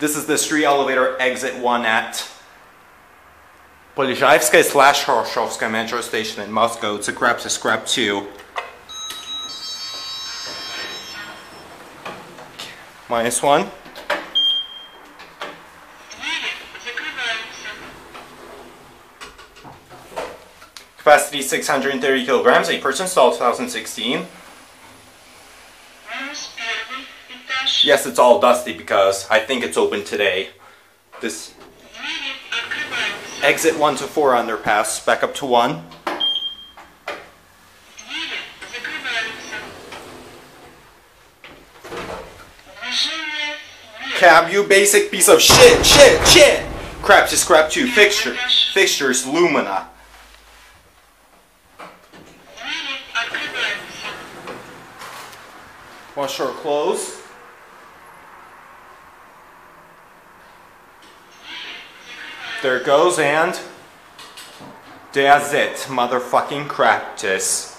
This is the street elevator exit one at Polezhaevskaya slash Khoroshёvskaya metro station in Moscow. It's a grab to scrap two. Minus one. Capacity 630 kilograms, A person stall 2016. Yes, it's all dusty because I think it's open today. This exit 1 to 4 on their pass, back up to 1. Cab, you basic piece of shit, shit, shit! Crap, just crap 2, fixture, fixtures, lumina. Wash your clothes. There goes, and that's it, motherfucking practice.